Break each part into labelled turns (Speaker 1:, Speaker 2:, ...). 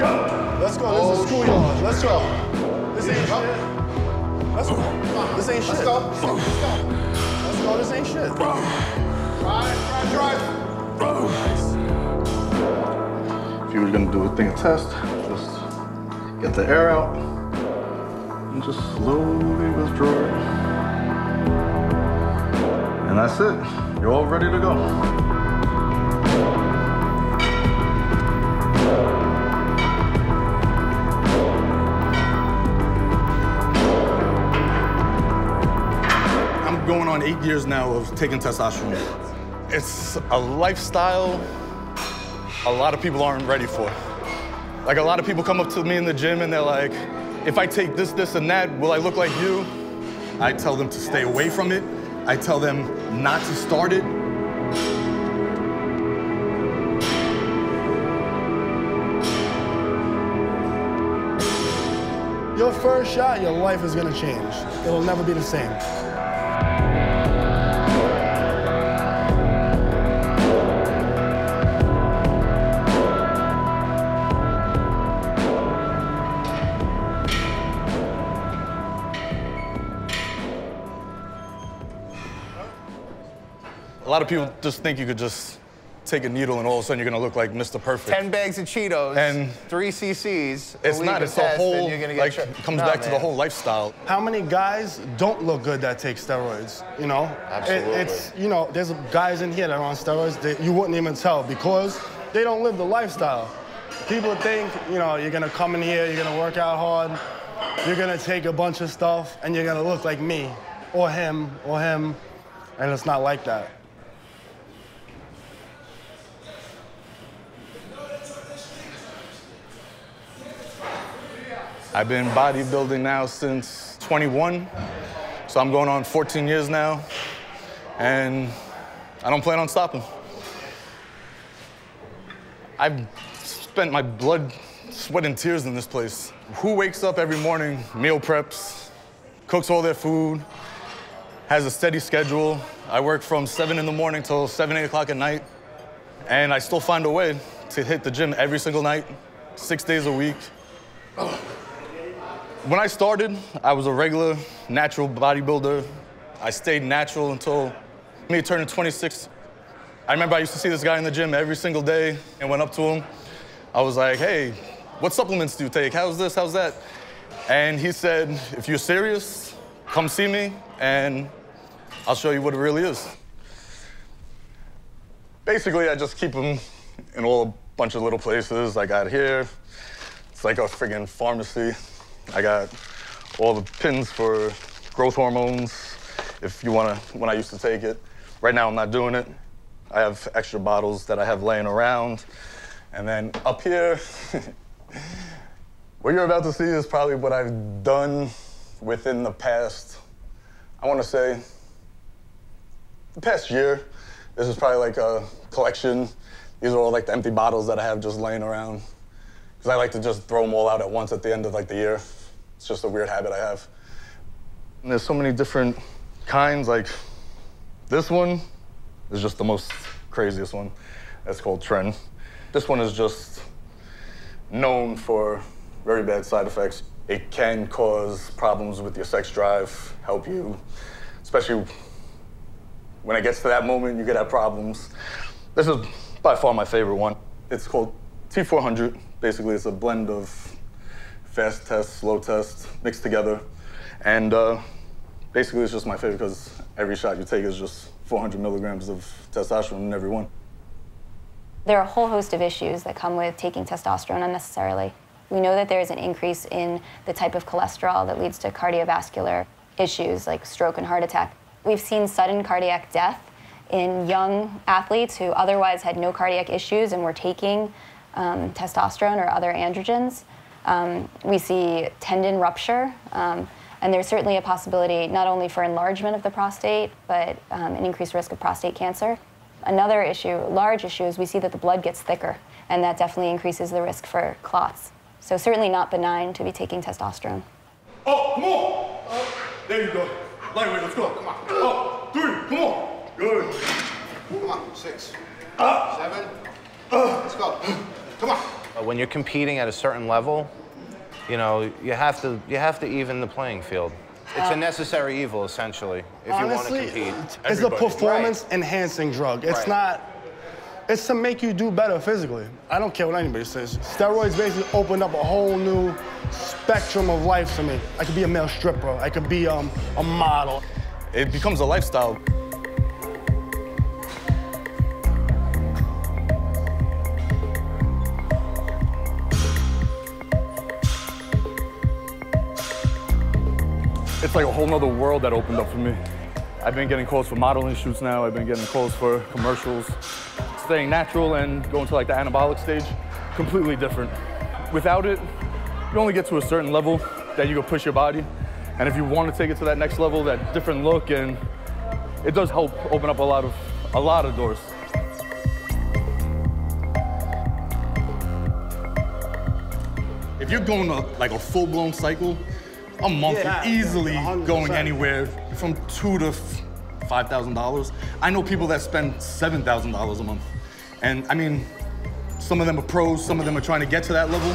Speaker 1: Let's go. This is oh, schoolyard. Let's go. This ain't shit. Let's go. This ain't shit. Let's go. Let's go. Let's go. This ain't shit. Drive, drive, drive.
Speaker 2: If you were gonna do a thing of test, just get the air out and just slowly withdraw it. And that's it. You're all ready to go.
Speaker 3: On eight years now of taking testosterone. It's a lifestyle a lot of people aren't ready for. Like a lot of people come up to me in the gym and they're like, if I take this, this, and that, will I look like you? I tell them to stay away from it. I tell them not to start it.
Speaker 1: Your first shot, your life is gonna change. It'll never be the same.
Speaker 3: A lot of people just think you could just take a needle and all of a sudden you're gonna look like Mr. Perfect.
Speaker 4: 10 bags of Cheetos,
Speaker 3: And
Speaker 4: three CCs. a
Speaker 3: it's
Speaker 4: week
Speaker 3: not, it's a whole,
Speaker 4: you're gonna get
Speaker 3: like,
Speaker 4: tri-
Speaker 3: it comes
Speaker 4: No,
Speaker 3: back to the whole lifestyle.
Speaker 1: How many guys don't look good that take steroids? You know, It-
Speaker 4: Absolutely.
Speaker 1: it's you know, there's guys in here that are on steroids that you wouldn't even tell because they don't live the lifestyle. People think, you know, you're gonna come in here, you're gonna work out hard, you're gonna take a bunch of stuff, and you're gonna look like me, or him, or him, and it's not like that.
Speaker 3: I've been bodybuilding now since 21, so I'm going on 14 years now, and I don't plan on stopping. I've spent my blood, sweat, and tears in this place. Who wakes up every morning, meal preps, cooks all their food, has a steady schedule? I work from 7 in the morning till 7, 8 o'clock at night, and I still find a way to hit the gym every single night, six days a week. When I started, I was a regular natural bodybuilder. I stayed natural until me turning 26. I remember I used to see this guy in the gym every single day and went up to him. I was like, hey, what supplements do you take? How's this? How's that? And he said, if you're serious, come see me and I'll show you what it really is. Basically, I just keep them in all a bunch of little places. I got here. It's like a friggin' pharmacy. I got all the pins for growth hormones if you wanna, when I used to take it. Right now, I'm not doing it. I have extra bottles that I have laying around. And then up here, what you're about to see is probably what I've done within the past, I wanna say, the past year. This is probably like a collection. These are all like the empty bottles that I have just laying around. Because I like to just throw them all out at once at the end of like the year. It's just a weird habit I have. And there's so many different kinds. Like this one is just the most craziest one. That's called Tren. This one is just known for very bad side effects. It can cause problems with your sex drive, help you, especially when it gets to that moment, you could have problems. This is by far my favorite one. It's called T400. Basically, it's a blend of fast test, slow test mixed together. And uh, basically, it's just my favorite because every shot you take is just 400 milligrams of testosterone in every one.
Speaker 5: There are a whole host of issues that come with taking testosterone unnecessarily. We know that there is an increase in the type of cholesterol that leads to cardiovascular issues like stroke and heart attack. We've seen sudden cardiac death in young athletes who otherwise had no cardiac issues and were taking um, testosterone or other androgens. Um, we see tendon rupture, um, and there's certainly a possibility not only for enlargement of the prostate, but um, an increased risk of prostate cancer. Another issue, large issue, is we see that the blood gets thicker, and that definitely increases the risk for clots. So certainly not benign to be taking testosterone.
Speaker 3: Oh, come on! There you go. Lightweight, let's go. Come on. Oh, three, come on. Good.
Speaker 6: Come on, six,
Speaker 3: Uh,
Speaker 6: seven.
Speaker 3: uh,
Speaker 6: Let's go. Come on.
Speaker 4: Uh, When you're competing at a certain level, you know, you have to you have to even the playing field. It's a necessary evil, essentially, if you want to compete.
Speaker 1: it's a
Speaker 4: Everybody.
Speaker 1: performance enhancing drug. It's
Speaker 4: Right.
Speaker 1: not. It's to make you do better physically. I don't care what anybody says. Steroids basically opened up a whole new spectrum of life to me. I could be a male stripper. I could be um, a model.
Speaker 3: It becomes a lifestyle.
Speaker 2: It's like a whole nother world that opened up for me. I've been getting calls for modeling shoots now. I've been getting calls for commercials. Staying natural and going to like the anabolic stage, completely different. Without it, you only get to a certain level that you can push your body. And if you want to take it to that next level, that different look, and it does help open up a lot of a lot of doors.
Speaker 3: If you're going to like a full-blown cycle, a month
Speaker 1: Yeah,
Speaker 3: you're easily
Speaker 1: 100%.
Speaker 3: going anywhere from two to five thousand dollars. I know people that spend seven thousand dollars a month, and I mean, some of them are pros, some of them are trying to get to that level.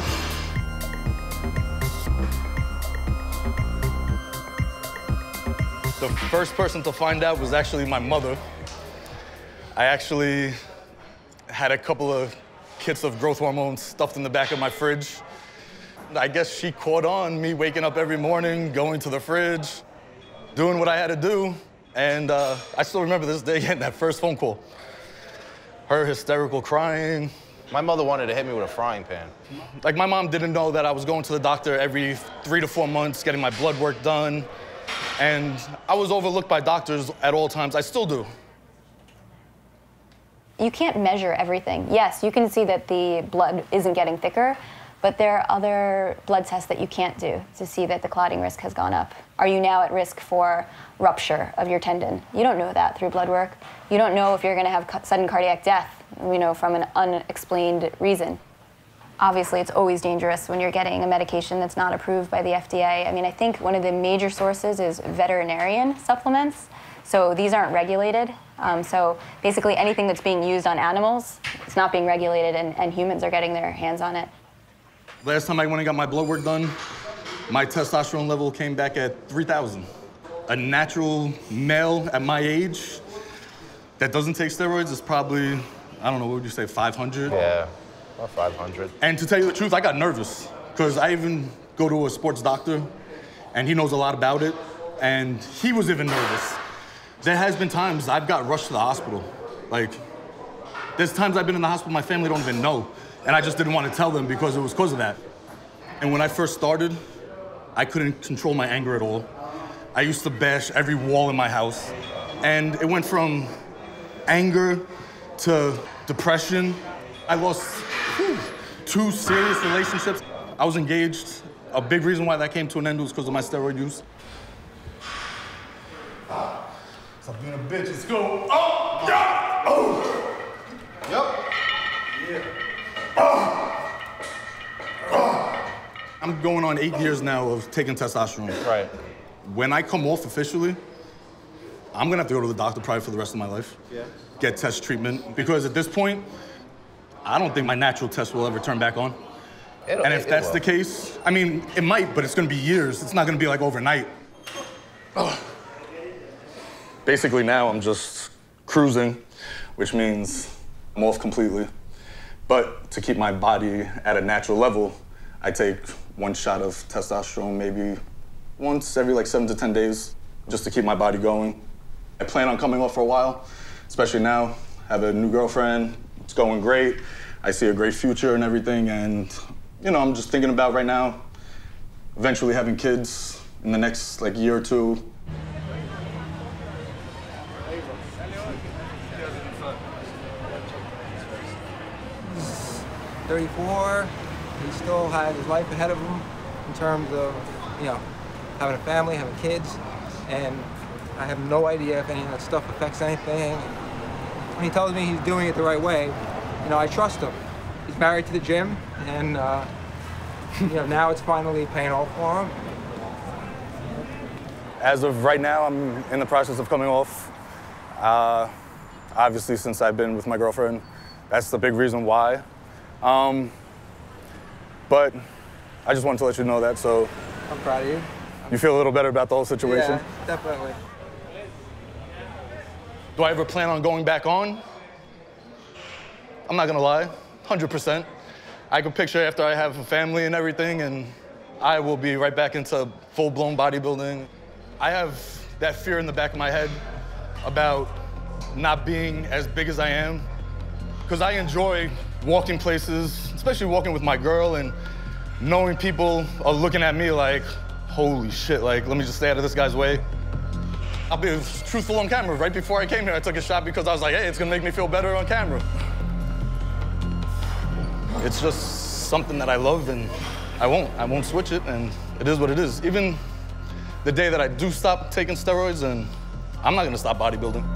Speaker 3: The first person to find out was actually my mother. I actually had a couple of kits of growth hormones stuffed in the back of my fridge. I guess she caught on me waking up every morning, going to the fridge, doing what I had to do. And uh, I still remember this day getting that first phone call. Her hysterical crying.
Speaker 4: My mother wanted to hit me with a frying pan.
Speaker 3: Like, my mom didn't know that I was going to the doctor every three to four months, getting my blood work done. And I was overlooked by doctors at all times. I still do.
Speaker 5: You can't measure everything. Yes, you can see that the blood isn't getting thicker, but there are other blood tests that you can't do to see that the clotting risk has gone up. Are you now at risk for rupture of your tendon? You don't know that through blood work. You don't know if you're going to have sudden cardiac death, you know, from an unexplained reason. Obviously, it's always dangerous when you're getting a medication that's not approved by the FDA. I mean, I think one of the major sources is veterinarian supplements. So these aren't regulated. Um, so basically, anything that's being used on animals, it's not being regulated, and, and humans are getting their hands on it.
Speaker 3: Last time I went and got my blood work done, my testosterone level came back at 3,000. A natural male at my age that doesn't take steroids is probably, I don't know, what would you say, 500?
Speaker 4: Yeah, about 500.
Speaker 3: And to tell you the truth, I got nervous because I even go to a sports doctor and he knows a lot about it. And he was even nervous. There has been times I've got rushed to the hospital. Like, there's times I've been in the hospital my family don't even know. And I just didn't want to tell them because it was because of that. And when I first started, I couldn't control my anger at all. I used to bash every wall in my house. And it went from anger to depression. I lost whew, two serious relationships. I was engaged. A big reason why that came to an end was because of my steroid use. Stop being a bitch. Let's go. Oh, oh. yeah. Oh. Yep. Yeah. I'm going on eight years now of taking testosterone.
Speaker 4: Right.
Speaker 3: When I come off officially, I'm gonna have to go to the doctor probably for the rest of my life. Yeah. Get test treatment because at this point, I don't think my natural test will ever turn back on.
Speaker 4: It'll-
Speaker 3: And if
Speaker 4: it
Speaker 3: that's
Speaker 4: will.
Speaker 3: the case, I mean, it might, but it's gonna be years. It's not gonna be like overnight. Ugh. Basically, now I'm just cruising, which means I'm off completely. But to keep my body at a natural level, I take one shot of testosterone maybe once every like seven to 10 days just to keep my body going. I plan on coming off for a while, especially now. I have a new girlfriend. It's going great. I see a great future and everything. And, you know, I'm just thinking about right now eventually having kids in the next like year or two.
Speaker 6: Thirty-four. He still had his life ahead of him in terms of, you know, having a family, having kids, and I have no idea if any of that stuff affects anything. When he tells me he's doing it the right way, you know, I trust him. He's married to the gym, and uh, you know now it's finally paying off for him.
Speaker 3: As of right now, I'm in the process of coming off. Uh, obviously, since I've been with my girlfriend, that's the big reason why. Um, But I just wanted to let you know that so
Speaker 6: I'm proud of you.
Speaker 3: you feel a little better about the whole situation.
Speaker 6: Yeah, definitely.
Speaker 3: Do I ever plan on going back on? I'm not gonna lie, 100%. I can picture after I have a family and everything, and I will be right back into full blown bodybuilding. I have that fear in the back of my head about not being as big as I am, because I enjoy walking places, especially walking with my girl, and knowing people are looking at me like, holy shit, like, let me just stay out of this guy's way. I'll be truthful on camera. Right before I came here, I took a shot because I was like, hey, it's gonna make me feel better on camera. It's just something that I love and I won't. I won't switch it and it is what it is. Even the day that I do stop taking steroids and I'm not gonna stop bodybuilding.